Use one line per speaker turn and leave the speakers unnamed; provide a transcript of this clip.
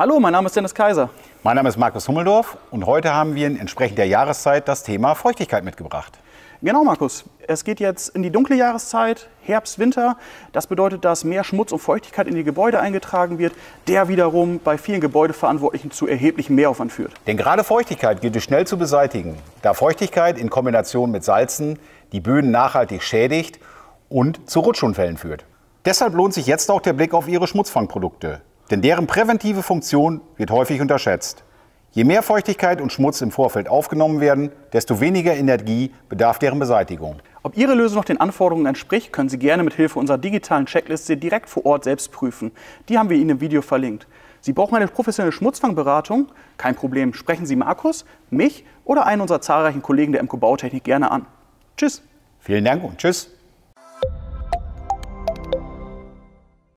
Hallo, mein Name ist Dennis Kaiser.
Mein Name ist Markus Hummeldorf und heute haben wir entsprechend der Jahreszeit das Thema Feuchtigkeit mitgebracht.
Genau, Markus. Es geht jetzt in die dunkle Jahreszeit, Herbst, Winter. Das bedeutet, dass mehr Schmutz und Feuchtigkeit in die Gebäude eingetragen wird, der wiederum bei vielen Gebäudeverantwortlichen zu erheblichem Mehraufwand führt.
Denn gerade Feuchtigkeit gilt es schnell zu beseitigen, da Feuchtigkeit in Kombination mit Salzen die Böden nachhaltig schädigt und zu Rutschunfällen führt. Deshalb lohnt sich jetzt auch der Blick auf Ihre Schmutzfangprodukte, denn deren präventive Funktion wird häufig unterschätzt. Je mehr Feuchtigkeit und Schmutz im Vorfeld aufgenommen werden, desto weniger Energie bedarf deren Beseitigung.
Ob Ihre Lösung noch den Anforderungen entspricht, können Sie gerne mit Hilfe unserer digitalen Checkliste direkt vor Ort selbst prüfen. Die haben wir Ihnen im Video verlinkt. Sie brauchen eine professionelle Schmutzfangberatung? Kein Problem. Sprechen Sie Markus, mich oder einen unserer zahlreichen Kollegen der MCO Bautechnik gerne an. Tschüss.
Vielen Dank und tschüss.